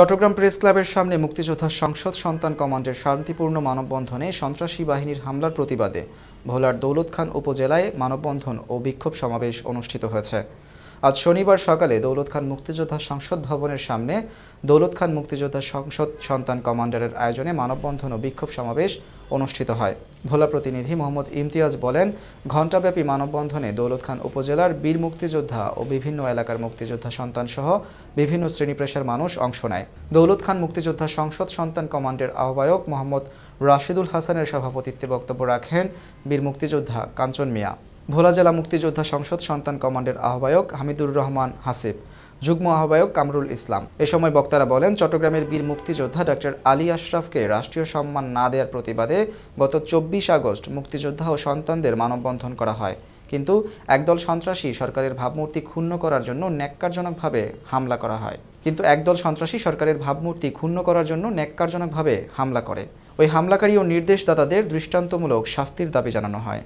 Chittagong press ক্লাবের সামনে মুক্তিযোদ্ধা সংসদ সন্তান কমান্ডের শান্তিপূর্ণ মানববন্ধনে সন্ত্রাসী বাহিনীর হামলার প্রতিবাদে ভোলার দৌলত খান উপজেলায় মানববন্ধন ও বিক্ষোভ সমাবেশ অনুষ্ঠিত হয়েছে। আজ শনিবার সকালে দৌলত খান মুক্তিযোদ্ধা সংসদ ভবনের সামনে দৌলত খান মুক্তিযোদ্ধা সংসদ সন্তান কমান্ডারের আয়োজনে মানববন্ধন ও বিক্ষোভ সমাবেশ অনুষ্ঠিত হয়। ভোলা প্রতিনিধি মোহাম্মদ ইমতিয়াজ বলেন, ঘণ্টাব্যাপী মানববন্ধনে দৌলত খান উপজেলার বীর মুক্তিযোদ্ধা ও বিভিন্ন এলাকার মুক্তিযোদ্ধা সন্তান সহ বিভিন্ন শ্রেণি পেশার মানুষ অংশ নেয়। দৌলত খান মুক্তিযোদ্ধা সংসদ সন্তান কমান্ডের আহ্বায়ক মোহাম্মদ রাশিদুল হাসানের সভাপতিত্বে বক্তব্য রাখেন বীর মুক্তিযোদ্ধা কাঞ্চন মিয়া। ভোলা জেলা মুক্তিযোদ্ধা সংসদ সন্তান কমান্ডের আহ্বায়ক হামিদুর রহমান হাসিব, যুগ্ম আহ্বায়ক কামরুল ইসলাম। এ সময় বক্তারা বলেন, চট্টগ্রামের বীর মুক্তিযোদ্ধা ডক্টর আলী আশরাফকে রাষ্ট্রীয় সম্মান না দেওয়ার প্রতিবাদে গত চব্বিশ আগস্ট মুক্তিযোদ্ধা ও সন্তানদের মানববন্ধন করা হয়। কিন্তু একদল সন্ত্রাসী সরকারের ভাবমূর্তি ক্ষুণ্ণ করার জন্য ন্যাক্কারজনকভাবে হামলা করা হয়। কিন্তু একদল সন্ত্রাসী সরকারের ভাবমূর্তি ক্ষুণ্ণ করার জন্য ন্যাক্কারজনকভাবে হামলা করে। ওই হামলাকারী ও নির্দেশদাতাদের দৃষ্টান্তমূলক শাস্তির দাবি জানানো হয়।